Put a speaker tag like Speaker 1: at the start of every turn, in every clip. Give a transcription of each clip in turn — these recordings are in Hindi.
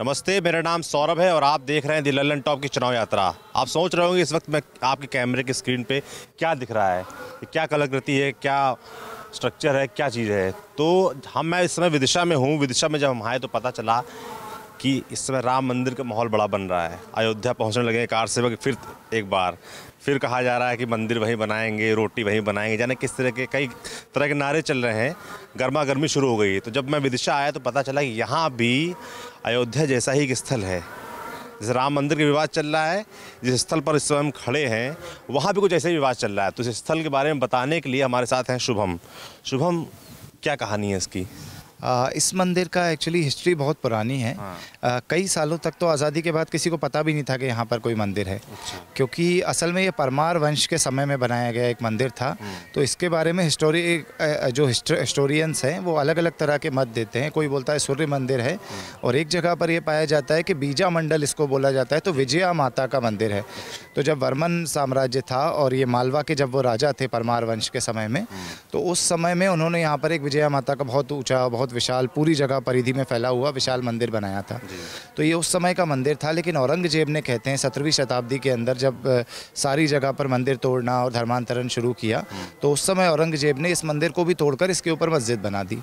Speaker 1: नमस्ते, मेरा नाम सौरभ है और आप देख रहे हैं दी लल्लन टॉप की चुनाव यात्रा। आप सोच रहे होंगे इस वक्त मैं आपके कैमरे की स्क्रीन पे क्या दिख रहा है क्या कलाकृति है, क्या स्ट्रक्चर है, क्या चीज़ है। तो हम, मैं इस समय विदिशा में हूँ, विदिशा में जब हम आए तो पता चला कि इस समय राम मंदिर का माहौल बड़ा बन रहा है। अयोध्या पहुँचने लगे कार सेवक फिर एक बार। फिर कहा जा रहा है कि मंदिर वहीं बनाएँगे, रोटी वहीं बनाएँगे जाने किस तरह के कई तरह के नारे चल रहे हैं। गर्मा गर्मी शुरू हो गई। तो जब मैं विदिशा आया तो पता चला कि यहाँ भी अयोध्या जैसा ही एक स्थल है। जैसे राम मंदिर का विवाद चल रहा है, जिस स्थल पर इस समय हम खड़े हैं, वहाँ भी कुछ ऐसे ही विवाद चल रहा है। तो इस स्थल के बारे में बताने के लिए हमारे साथ हैं शुभम। शुभम, क्या कहानी है इसकी?
Speaker 2: इस मंदिर का एक्चुअली हिस्ट्री बहुत पुरानी है
Speaker 1: हाँ।
Speaker 2: आ, कई सालों तक तो आज़ादी के बाद किसी को पता भी नहीं था कि यहाँ पर कोई मंदिर है
Speaker 1: अच्छा।
Speaker 2: क्योंकि असल में ये परमार वंश के समय में बनाया गया एक मंदिर था
Speaker 1: हम्म।
Speaker 2: तो इसके बारे में हिस्टोरी जो हिस्टोरियंस हैं वो अलग अलग तरह के मत देते हैं कोई बोलता है सूर्य मंदिर है
Speaker 1: हम्म।
Speaker 2: और एक जगह पर यह पाया जाता है कि बीजा मंडल इसको बोला जाता है तो विजया माता का मंदिर है तो जब वर्मन साम्राज्य था और ये मालवा के जब वो राजा थे परमार वंश के समय में तो उस समय में उन्होंने यहाँ पर एक विजया माता का बहुत ऊँचा बहुत विशाल पूरी जगह परिधि में फैला हुआ विशाल मंदिर बनाया था। तो ये उस समय का मंदिर था लेकिन औरंगज़ेब ने कहते हैं सत्रहवीं शताब्दी के अंदर जब सारी जगह पर मंदिर तोड़ना और धर्मांतरण शुरू किया तो उस समय औरंगज़ेब ने इस मंदिर को भी तोड़कर इसके ऊपर मस्जिद बना दी।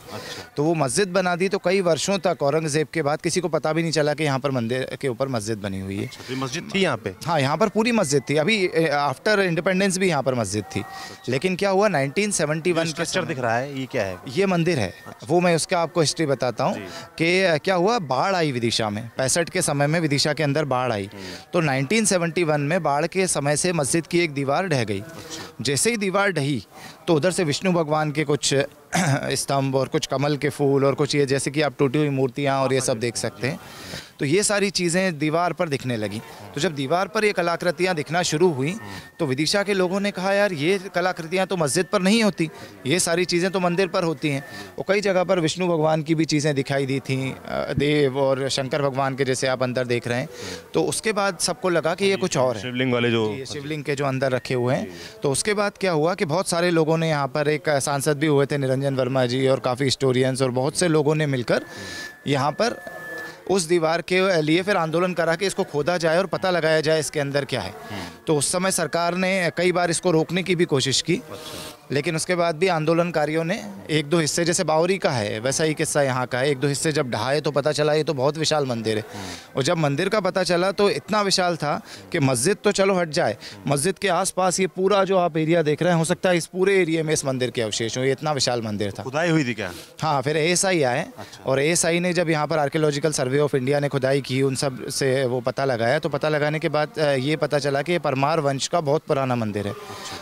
Speaker 2: तो वो मस्जिद बना दी तो कई वर्षों तक औरंगज़ेब के बाद किसी को पता भी नहीं चला कि यहाँ पर मंदिर के ऊपर मस्जिद बनी हुई है।
Speaker 1: तो मस्जिद थी यहाँ पे?
Speaker 2: हाँ यहाँ पर पूरी मस्जिद थी। अभी आफ्टर इंडिपेंडेंस भी यहाँ पर मस्जिद थी। लेकिन क्या हुआ 1971 के
Speaker 1: स्ट्रक्चर दिख रहा है ये क्या है?
Speaker 2: ये मंदिर है। वो मैं उसका आपको हिस्ट्री बताता हूँ कि क्या हुआ बाढ़ आई विदिशा में। पैंसठ के समय में विदिशा के अंदर बाढ़ आई। तो 1971 में बाढ़ के समय से मस्जिद की एक दीवार ढह गई। जैसे ही दीवार ढही तो उधर से विष्णु भगवान के कुछ स्तंभ और कुछ कमल के फूल और कुछ ये जैसे कि आप टूटी हुई मूर्तियाँ और ये सब देख सकते हैं। तो ये सारी चीज़ें दीवार पर दिखने लगी। तो जब दीवार पर ये कलाकृतियाँ दिखना शुरू हुई तो विदिशा के लोगों ने कहा यार ये कलाकृतियाँ तो मस्जिद पर नहीं होती ये सारी चीज़ें तो मंदिर पर होती हैं। और कई जगह पर विष्णु भगवान की भी चीज़ें दिखाई दी थी देव और शंकर भगवान के जैसे आप अंदर देख रहे हैं। तो उसके बाद सबको लगा कि ये कुछ और है।
Speaker 1: शिवलिंग वाले जो
Speaker 2: शिवलिंग के जो अंदर रखे हुए हैं। तो उसके बाद क्या हुआ कि बहुत सारे लोगों ने यहाँ पर एक सांसद भी हुए थे निरंजन वर्मा जी और काफ़ी हिस्टोरियंस और बहुत से लोगों ने मिलकर यहाँ पर उस दीवार के लिए फिर आंदोलन करा कि इसको खोदा जाए और पता लगाया जाए इसके अंदर क्या है। तो उस समय सरकार ने कई बार इसको रोकने की भी कोशिश की। लेकिन उसके बाद भी आंदोलनकारियों ने एक दो हिस्से जैसे बावरी का है वैसा ही किस्सा यहाँ का है। एक दो हिस्से जब ढहाए तो पता चला ये तो बहुत विशाल मंदिर है। और जब मंदिर का पता चला तो इतना विशाल था कि मस्जिद तो चलो हट जाए मस्जिद के आसपास ये पूरा जो आप एरिया देख रहे हैं हो सकता है इस पूरे एरिए में इस मंदिर के अवशेष हो ये इतना विशाल मंदिर था।
Speaker 1: खुदाई हुई थी क्या?
Speaker 2: हाँ फिर एस आई आए और एस आई ने जब यहाँ पर आर्कियोलॉजिकल सर्वे ऑफ़ इंडिया ने खुदाई की उन सबसे वो पता लगाया तो पता लगाने के बाद ये पता चला कि ये परमार वंश का बहुत पुराना मंदिर है।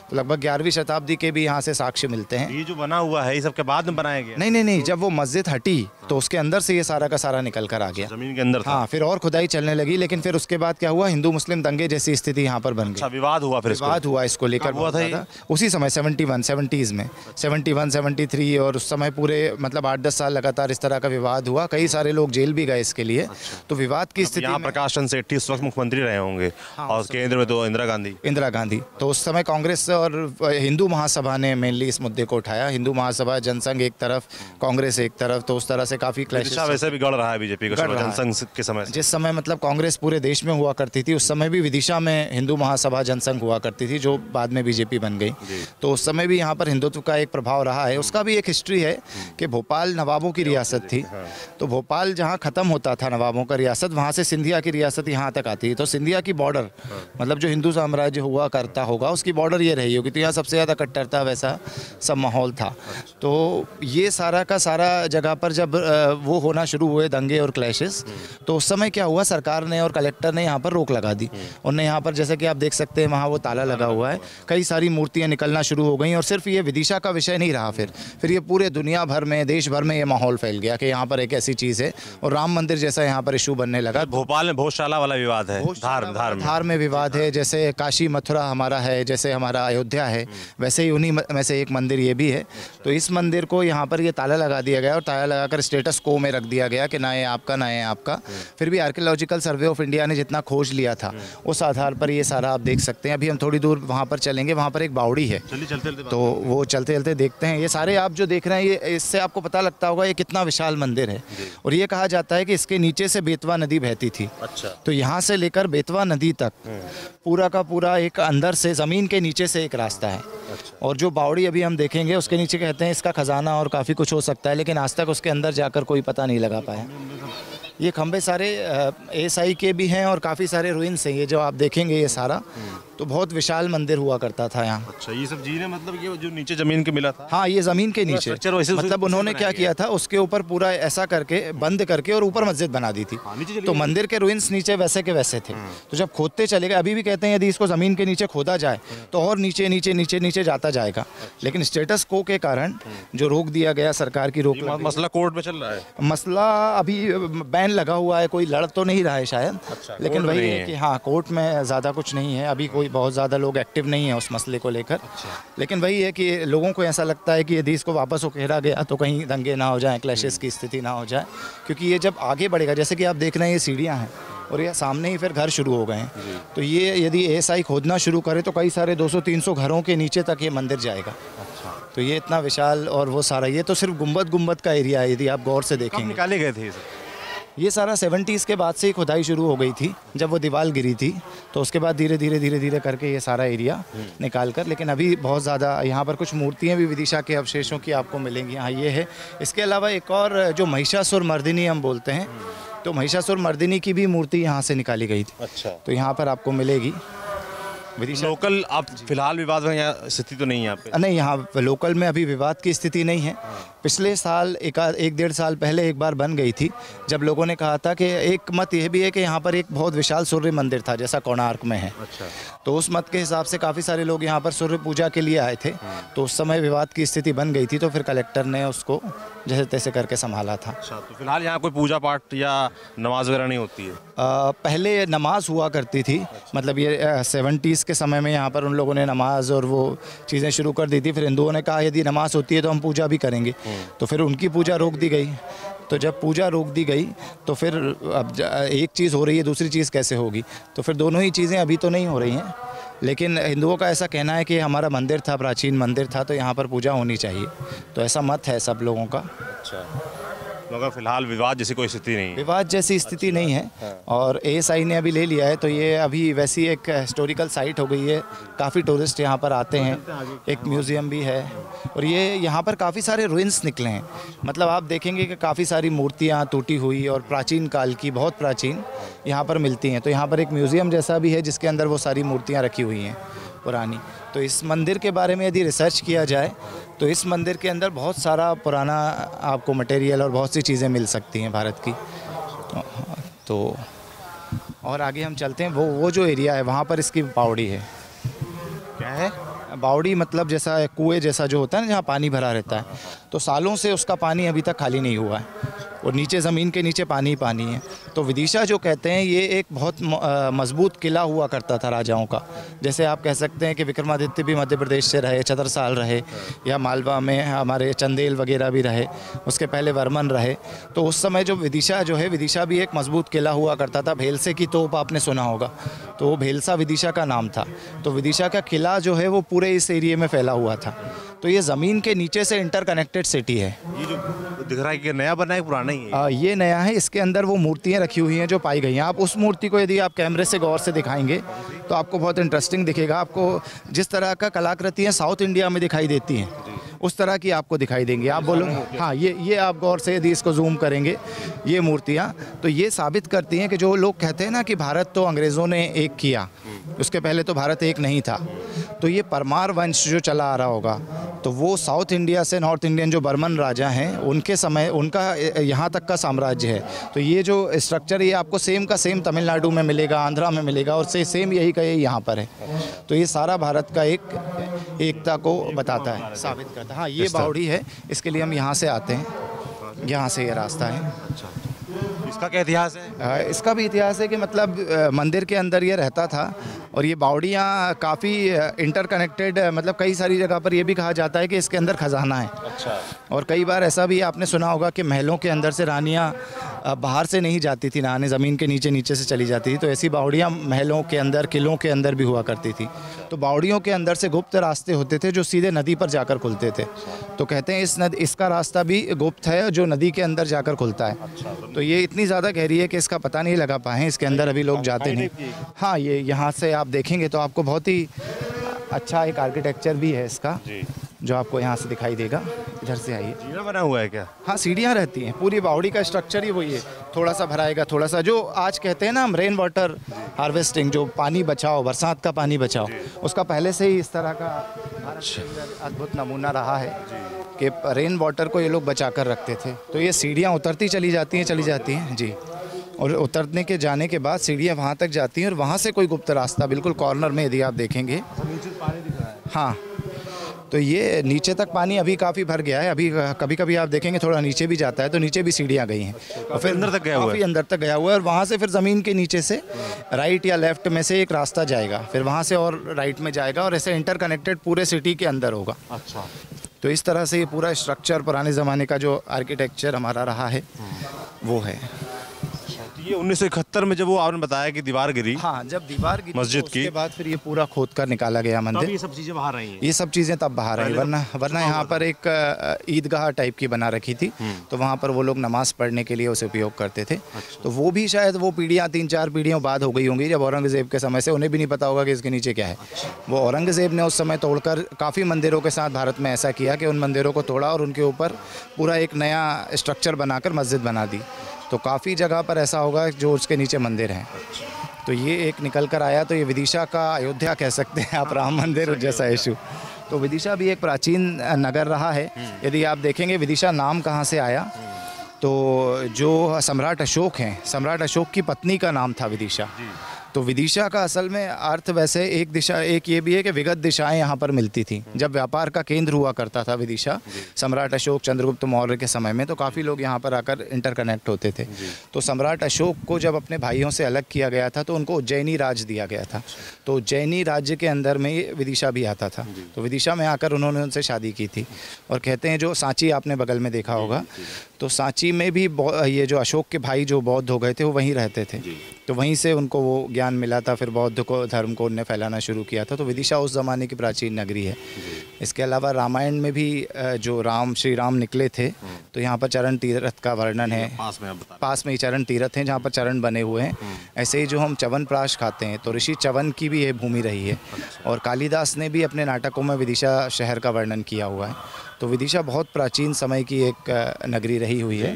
Speaker 2: तो लगभग ग्यारहवीं शताब्दी के भी यहाँ से साक्ष्य मिलते हैं।
Speaker 1: ये जो बना हुआ है ये सब के बाद में बनाया गया?
Speaker 2: नहीं नहीं नहीं जब वो मस्जिद हटी तो उसके अंदर से ये सारा का सारा निकल कर आ गया।
Speaker 1: ज़मीन के अंदर था।
Speaker 2: हाँ फिर और खुदाई चलने लगी लेकिन फिर उसके बाद क्या हुआ? हिंदू मुस्लिम दंगे जैसी स्थिति यहाँ पर बन
Speaker 1: अच्छा
Speaker 2: गई
Speaker 1: विवाद हुआ फिर
Speaker 2: विवाद हुआ इसको लेकर
Speaker 1: हुआ था
Speaker 2: उसी समय 71 सेवेंटीज़ में। 71 73 और उस समय पूरे मतलब आठ दस साल लगातार इस तरह का विवाद हुआ। कई सारे लोग जेल भी गए इसके लिए। तो विवाद की स्थिति
Speaker 1: यहाँ
Speaker 2: में
Speaker 1: सेठी उस वक्त मुख्यमंत्री रहे होंगे।
Speaker 2: हाँ,
Speaker 1: और केंद्र में तो इंदिरा गांधी।
Speaker 2: इंदिरा गांधी। तो उस समय कांग्रेस और हिंदू महासभा ने मेनली इस मुद्दे को उठाया। हिंदू महासभा जनसंघ एक तरफ़ कांग्रेस एक तरफ़ तो उस तरह से काफ़ी
Speaker 1: वैसे भी गढ़ रहा है बीजेपी का
Speaker 2: है।
Speaker 1: जनसंघ के समय
Speaker 2: जिस समय मतलब कांग्रेस पूरे देश में हुआ करती थी उस समय भी विदिशा में हिंदू महासभा जनसंघ हुआ करती थी जो बाद में बीजेपी बन गई। तो उस समय भी यहाँ पर हिंदुत्व का एक प्रभाव रहा है। उसका भी एक हिस्ट्री है कि भोपाल नवाबों की रियासत थी। तो भोपाल जहाँ ख़त्म होता था नवाबों का रियासत वहाँ से सिंधिया की रियासत यहाँ तक आती है। तो सिंधिया की बॉर्डर मतलब जो हिंदू साम्राज्य हुआ करता होगा उसकी बॉर्डर ये रही होगी। तो यहाँ सबसे ज़्यादा कट्टरता वैसा सब माहौल था। तो ये सारा का सारा जगह पर जब वो होना शुरू हुए दंगे और क्लैशेस तो उस समय क्या हुआ? सरकार ने और कलेक्टर ने यहाँ पर रोक लगा दी। उनने यहाँ पर जैसे कि आप देख सकते हैं वहाँ वो ताला लगा हुआ है। कई सारी मूर्तियाँ निकलना शुरू हो गई और सिर्फ़ ये विदिशा का विषय नहीं रहा फिर। फिर ये पूरे दुनिया भर में देश भर में ये माहौल फैल गया कि यहाँ पर एक ऐसी चीज़ है और राम मंदिर जैसा यहाँ पर इशू बनने लगा।
Speaker 1: भोपाल में भोजशाला वाला विवाद है धार में।
Speaker 2: विवाद है जैसे काशी मथुरा हमारा है जैसे हमारा अयोध्या है वैसे ही उन्हीं में से एक मंदिर ये भी है। तो इस मंदिर को यहाँ पर ये ताला लगा दिया गया और ताला लगाकर स्टेटस को में रख दिया गया कि ना ये आपका ना ये आपका। फिर भी आर्कियोलॉजिकल सर्वे ऑफ़ इंडिया ने जितना खोज लिया था उस आधार पर ये सारा आप देख सकते हैं। अभी हम थोड़ी दूर वहाँ पर चलेंगे वहाँ पर एक बावड़ी है। तो वो चलते चलते देखते हैं। ये सारे आप जो देख रहे हैं ये इससे आपको पता लगता होगा ये कितना विशाल मंदिर है। और ये कहा जाता है कि इसके नीचे से बेतवा नदी बहती थी।
Speaker 1: अच्छा।
Speaker 2: तो यहाँ से लेकर बेतवा नदी तक पूरा का पूरा एक अंदर से ज़मीन के नीचे से एक रास्ता है। और जो बावड़ी अभी हम देखेंगे, उसके नीचे कहते हैं इसका खजाना और काफ़ी कुछ हो सकता है, लेकिन आज तक उसके अंदर जाकर कोई पता नहीं लगा पाया। ये खंभे सारे एस आई के भी हैं और काफ़ी सारे रुइंस हैं, ये जो आप देखेंगे ये सारा। तो बहुत विशाल मंदिर हुआ करता था यहाँ।
Speaker 1: अच्छा ये सब जीने मतलब ये जो नीचे ज़मीन के मिला था?
Speaker 2: हाँ ये ज़मीन के नीचे। मतलब उन्होंने क्या किया था उसके ऊपर पूरा ऐसा करके बंद करके और ऊपर मस्जिद बना दी थी।
Speaker 1: हाँ,
Speaker 2: तो मंदिर के रुइंस नीचे वैसे के वैसे थे। तो जब खोदते चले गए अभी भी कहते हैं यदि इसको ज़मीन के नीचे खोदा जाए तो और नीचे नीचे नीचे नीचे जाता जाएगा। लेकिन स्टेटस को के कारण जो रोक दिया गया सरकार की रोक।
Speaker 1: मसला कोर्ट में चल रहा है।
Speaker 2: मसला अभी बैन लगा हुआ है कोई लड़ तो नहीं रहा है शायद।
Speaker 1: अच्छा,
Speaker 2: लेकिन वही है
Speaker 1: है।
Speaker 2: कि हाँ कोर्ट में ज़्यादा कुछ नहीं है। अभी कोई बहुत ज़्यादा लोग एक्टिव नहीं है उस मसले को लेकर।
Speaker 1: अच्छा।
Speaker 2: लेकिन वही है कि लोगों को ऐसा लगता है कि यदि इसको वापस उकेरा गया तो कहीं दंगे ना हो जाएँ क्लैशेस की स्थिति ना हो जाए। क्योंकि ये जब आगे बढ़ेगा जैसे कि आप देख रहे हैं ये सीढ़ियाँ हैं और ये सामने ही फिर घर शुरू हो गए हैं। तो ये यदि एसआई खोदना शुरू करे तो कई सारे 200-300 घरों के नीचे तक ये मंदिर जाएगा।
Speaker 1: अच्छा।
Speaker 2: तो ये इतना विशाल और वो सारा ये तो सिर्फ़ गुंबद गुंबद का एरिया है यदि आप गौर से देखेंगे।
Speaker 1: निकाले गए थे ये
Speaker 2: सारा सेवेंटीज़ के बाद से ही खुदाई शुरू हो गई थी जब वो दीवार गिरी थी। तो उसके बाद धीरे धीरे धीरे धीरे करके ये सारा एरिया निकाल कर लेकिन अभी बहुत ज़्यादा यहाँ पर कुछ मूर्तियाँ भी विदिशा के अवशेषों की आपको मिलेंगी। हाँ ये है। इसके अलावा एक और जो महिषासुर मर्दिनी हम बोलते हैं तो महिषासुर मर्दिनी की भी मूर्ति यहाँ से निकाली गई थी।
Speaker 1: अच्छा।
Speaker 2: तो यहाँ पर आपको मिलेगी।
Speaker 1: लोकल आप फ़िलहाल विवाद में यहाँ स्थिति तो नहीं है यहाँ पे?
Speaker 2: नहीं यहाँ लोकल में अभी विवाद की स्थिति नहीं है। पिछले साल एक एक डेढ़ साल पहले एक बार बन गई थी जब लोगों ने कहा था कि एक मत यह भी है कि यहाँ पर एक बहुत विशाल सूर्य मंदिर था जैसा कोणार्क में है।
Speaker 1: अच्छा।
Speaker 2: तो उस मत के हिसाब से काफ़ी सारे लोग यहाँ पर सूर्य पूजा के लिए आए थे। तो उस समय विवाद की स्थिति बन गई थी तो फिर कलेक्टर ने उसको जैसे तैसे करके संभाला था।
Speaker 1: अच्छा तो फ़िलहाल यहाँ कोई पूजा पाठ या नमाज़ वगैरह नहीं होती है?
Speaker 2: अ, पहले नमाज़ हुआ करती थी अच्छा। मतलब ये सेवेंटीज़ के समय में यहाँ पर उन लोगों ने नमाज़ और वो चीज़ें शुरू कर दी थी। फिर हिंदुओं ने कहा यदि नमाज़ होती है तो हम पूजा भी करेंगे। तो फिर उनकी पूजा रोक दी गई। तो जब पूजा रोक दी गई तो फिर अब एक चीज़ हो रही है दूसरी चीज़ कैसे होगी? तो फिर दोनों ही चीज़ें अभी तो नहीं हो रही हैं। लेकिन हिंदुओं का ऐसा कहना है कि हमारा मंदिर था, प्राचीन मंदिर था तो यहाँ पर पूजा होनी चाहिए। तो ऐसा मत है सब लोगों का।
Speaker 1: अच्छा। मगर फ़िलहाल विवाद जैसी कोई स्थिति नहीं है।
Speaker 2: विवाद जैसी स्थिति नहीं है। और एएसआई ने अभी ले लिया है तो ये अभी वैसी एक हिस्टोरिकल साइट हो गई है। काफ़ी टूरिस्ट यहाँ पर आते हैं। एक म्यूज़ियम भी है। और ये यहाँ पर काफ़ी सारे रुइंस निकले हैं। मतलब आप देखेंगे कि काफ़ी सारी मूर्तियाँ टूटी हुई और प्राचीन काल की बहुत प्राचीन यहाँ पर मिलती हैं। तो यहाँ पर एक म्यूज़ियम जैसा भी है जिसके अंदर वो सारी मूर्तियाँ रखी हुई हैं। पुरानी। तो इस मंदिर के बारे में यदि रिसर्च किया जाए तो इस मंदिर के अंदर बहुत सारा पुराना आपको मटेरियल और बहुत सी चीज़ें मिल सकती हैं भारत की। तो और आगे हम चलते हैं। वो वो जो एरिया है वहाँ पर इसकी बावड़ी है।
Speaker 1: क्या है?
Speaker 2: बावड़ी मतलब जैसा कुएँ जैसा जो होता है ना जहाँ पानी भरा रहता है। तो सालों से उसका पानी अभी तक खाली नहीं हुआ है। और नीचे ज़मीन के नीचे पानी ही पानी है। तो विदिशा जो कहते हैं, ये एक बहुत मज़बूत किला हुआ करता था राजाओं का। जैसे आप कह सकते हैं कि विक्रमादित्य भी मध्य प्रदेश से रहे छतरसाल रहे, या मालवा में हमारे चंदेल वगैरह भी रहे, उसके पहले वर्मन रहे। तो उस समय जो विदिशा जो है, विदिशा भी एक मज़बूत किला हुआ करता था। भेलसे की तोप आपने सुना होगा। तो वो भेलसा विदिशा का नाम था। तो विदिशा का किला जो है, वो पूरे इस एरिए में फैला हुआ था। तो ये ज़मीन के नीचे से इंटरकनेक्टेड सिटी है।
Speaker 1: ये जो दिख रहा है कि नया बना है पुराना ही है?
Speaker 2: आ, ये नया है इसके अंदर वो मूर्तियाँ रखी हुई हैं जो पाई गई हैं। आप उस मूर्ति को यदि आप कैमरे से गौर से दिखाएँगे तो आपको बहुत इंटरेस्टिंग दिखेगा। आपको जिस तरह का कलाकृतियाँ साउथ इंडिया में दिखाई देती हैं। उस तरह की आपको दिखाई देंगी। आप बोलो हाँ ये ये आप गौर से यदि इसको जूम करेंगे, ये मूर्तियाँ तो ये साबित करती हैं कि जो लोग कहते हैं ना कि भारत तो अंग्रेज़ों ने एक किया, उसके पहले तो भारत एक नहीं था तो ये परमार वंश जो चला आ रहा होगा तो वो साउथ इंडिया से नॉर्थ इंडियन जो बर्मन राजा हैं, उनके समय, उनका, यहाँ तक का साम्राज्य है। तो ये जो स्ट्रक्चर ये आपको सेम का सेम तमिलनाडु में मिलेगा, आंध्रा में मिलेगा, और से सेम यही का यही यहाँ पर है। तो ये सारा भारत का एक एकता को बताता है साबित करता है। हाँ ये बावड़ी है। इसके लिए हम यहाँ से आते हैं। यहाँ से ये रास्ता है।
Speaker 1: इसका क्या इतिहास है?
Speaker 2: इसका भी इतिहास है कि मतलब मंदिर के अंदर ये रहता था और ये बावड़ियाँ काफ़ी इंटरकनेक्टेड मतलब कई सारी जगह पर यह भी कहा जाता है कि इसके अंदर खजाना है।
Speaker 1: अच्छा।
Speaker 2: और कई बार ऐसा भी आपने सुना होगा कि महलों के अंदर से रानियाँ बाहर से नहीं जाती थी नहाने ज़मीन के नीचे नीचे से चली जाती थी तो ऐसी बावड़ियाँ महलों के अंदर किलों के अंदर भी हुआ करती थी। तो बावड़ियों के अंदर से गुप्त रास्ते होते थे जो सीधे नदी पर जाकर खुलते थे। तो कहते हैं इस नदी इसका रास्ता भी गुप्त है जो नदी के अंदर जाकर खुलता है। तो ये इतनी ज़्यादा गहरी है कि इसका पता नहीं लगा पाए इसके अंदर अभी लोग जाते नहीं। हाँ ये यहाँ से आप देखेंगे तो आपको बहुत ही अच्छा एक आर्किटेक्चर भी है इसका।
Speaker 1: जी
Speaker 2: आपको यहाँ से दिखाई देगा। इधर से आइए।
Speaker 1: जीना बना हुआ है क्या?
Speaker 2: हाँ सीढ़ियाँ रहती हैं। पूरी बावड़ी का स्ट्रक्चर ही वही है। थोड़ा सा भराएगा थोड़ा सा जो आज कहते हैं ना हम रेन वाटर हार्वेस्टिंग जो पानी बचाओ बरसात का पानी बचाओ उसका पहले से ही इस तरह का अद्भुत नमूना रहा है कि रेन वाटर को ये लोग बचा कर रखते थे। तो ये सीढ़ियाँ उतरती चली जाती हैं चली जाती हैं। जी। और उतरने के जाने के बाद सीढ़ियाँ वहाँ तक जाती हैं और वहाँ से कोई गुप्त रास्ता बिल्कुल कॉर्नर में यदि आप देखेंगे। हाँ। तो ये नीचे तक पानी अभी काफ़ी भर गया है। अभी कभी कभी आप देखेंगे थोड़ा नीचे भी जाता है तो नीचे भी सीढ़ियाँ गई हैं। और फिर
Speaker 1: अंदर तक गया हुआ है?
Speaker 2: अंदर तक गया हुआ है और वहाँ से फिर ज़मीन के नीचे से राइट या लेफ़्ट में से एक रास्ता जाएगा। फिर वहाँ से और राइट में जाएगा और ऐसे इंटरकनेक्टेड पूरे सिटी के अंदर होगा।
Speaker 1: अच्छा।
Speaker 2: तो इस तरह से ये पूरा स्ट्रक्चर पुराने ज़माने का जो आर्किटेक्चर हमारा रहा है वो है।
Speaker 1: ये उन्नीस सौ इकहत्तर में जब वो आपने बताया कि दीवार गिरी
Speaker 2: हाँ जब दीवार गिरी
Speaker 1: मस्जिद
Speaker 2: तो
Speaker 1: की।
Speaker 2: बाद फिर ये पूरा खोद कर निकाला गया मंदिर।
Speaker 1: ये सब चीज़ें बाहर आई हैं।
Speaker 2: ये सब चीज़ें तब बाहर आई वरना वरना यहाँ पर एक ईदगाह टाइप की बना रखी थी। तो वहाँ पर वो लोग नमाज़ पढ़ने के लिए उसे उपयोग करते थे। तो वो भी शायद वो पीढ़ियाँ तीन चार पीढ़ियों बाद हो गई होंगी जब औरंगज़ेब के समय से। उन्हें भी नहीं पता होगा कि इसके नीचे क्या है। वो औरंगज़ेब ने उस समय तोड़कर काफ़ी मंदिरों के साथ भारत में ऐसा किया कि उन मंदिरों को तोड़ा और उनके ऊपर पूरा एक नया स्ट्रक्चर बनाकर मस्जिद बना दी। तो काफ़ी जगह पर ऐसा होगा जो उसके नीचे मंदिर हैं। तो ये एक निकल कर आया तो ये विदिशा का अयोध्या कह सकते हैं आप, राम मंदिर जैसा इशू तो विदिशा भी एक प्राचीन नगर रहा है। यदि आप देखेंगे विदिशा नाम कहाँ से आया तो जो सम्राट अशोक हैं, सम्राट अशोक की पत्नी का नाम था विदिशा। तो विदिशा का असल में अर्थ वैसे एक दिशा एक ये भी है कि विगत दिशाएँ यहाँ पर मिलती थी। जब व्यापार का केंद्र हुआ करता था विदिशा सम्राट अशोक चंद्रगुप्त मौर्य के समय में तो काफ़ी लोग यहाँ पर आकर इंटरकनेक्ट होते थे। तो सम्राट अशोक को जब अपने भाइयों से अलग किया गया था तो उनको उज्जैनी राज दिया गया था। तो उज्जैनी राज्य के अंदर में विदिशा भी आता था। तो विदिशा में आकर उन्होंने उनसे शादी की थी। और कहते हैं जो सांची आपने बगल में देखा होगा तो सांची में भी ये जो अशोक के भाई जो बौद्ध हो गए थे वो वहीं रहते थे। तो वहीं से उनको वो ज्ञान मिला था फिर बौद्ध को धर्म को उनने फैलाना शुरू किया था। तो विदिशा उस ज़माने की प्राचीन नगरी है। इसके अलावा रामायण में भी जो राम श्री राम निकले थे तो यहाँ पर चरण तीर्थ का वर्णन है।
Speaker 1: पास में
Speaker 2: पास में ही चरण तीर्थ हैं जहाँ पर चरण बने हुए हैं। ऐसे ही जो हम चवन प्राश खाते हैं तो ऋषि चवन की भी ये भूमि रही है। और कालिदास ने भी अपने नाटकों में विदिशा शहर का वर्णन किया हुआ है। तो विदिशा बहुत प्राचीन समय की एक नगरी रही हुई है।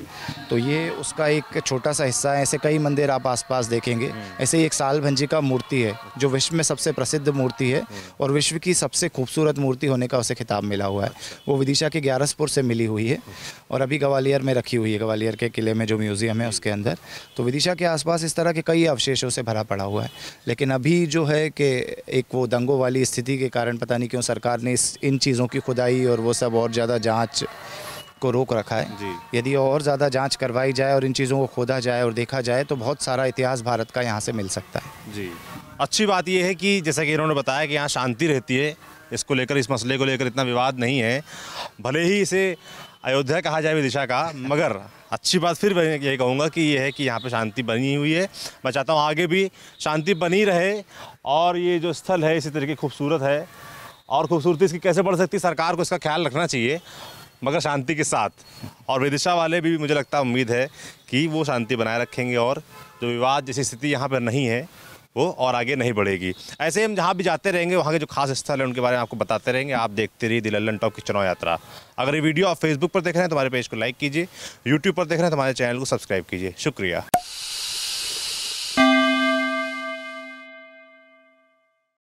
Speaker 2: तो ये उसका एक छोटा सा हिस्सा है ऐसे कई मंदिर आप आसपास देखेंगे। ऐसे ही एक साल भंजी का मूर्ति है जो विश्व में सबसे प्रसिद्ध मूर्ति है और विश्व की सबसे खूबसूरत मूर्ति होने का उसे खिताब मिला हुआ है। वो विदिशा के ग्यारसपुर से मिली हुई है और अभी ग्वालियर में रखी हुई है ग्वालियर के किले में जो म्यूज़ियम है उसके अंदर। तो विदिशा के आसपास इस तरह के कई अवशेषों से भरा पड़ा हुआ है। लेकिन अभी जो है कि एक वो दंगों वाली स्थिति के कारण पता नहीं क्यों सरकार ने इस इन चीज़ों की खुदाई और वो सब और ज़्यादा जाँच को रोक रखा है। यदि और ज़्यादा जाँच करवाई जाए और इन चीज़ों को खोदा जाए और देखा जाए तो बहुत सारा इतिहास भारत का यहाँ से मिल सकता है।
Speaker 1: जी। अच्छी बात यह है कि जैसा कि इन्होंने बताया कि यहाँ शांति रहती है इसको लेकर इस मसले को लेकर इतना विवाद नहीं है। भले ही इसे अयोध्या कहा जाए विदिशा का मगर अच्छी बात फिर मैं यही कहूँगा कि ये है कि यहाँ पे शांति बनी हुई है। मैं चाहता हूँ आगे भी शांति बनी रहे और ये जो स्थल है इसी तरीके खूबसूरत है। और खूबसूरती इसकी कैसे बढ़ सकती सरकार को इसका ख्याल रखना चाहिए, मगर शांति के साथ। और विदिशा वाले भी मुझे लगता है, उम्मीद है कि वो शांति बनाए रखेंगे और जो विवाद जैसी स्थिति यहाँ पर नहीं है, वो और आगे नहीं बढ़ेगी। ऐसे हम जहाँ भी जाते रहेंगे, वहाँ के जो खास स्थल है, उनके बारे में आपको बताते रहेंगे। आप देखते रहिए दिलल्लन टॉप की चुनाव यात्रा। अगर ये वीडियो आप फेसबुक पर देख रहे हैं तो हमारे पेज को लाइक कीजिए यूट्यूब पर देख रहे हैं तो हमारे चैनल को सब्सक्राइब कीजिए। शुक्रिया।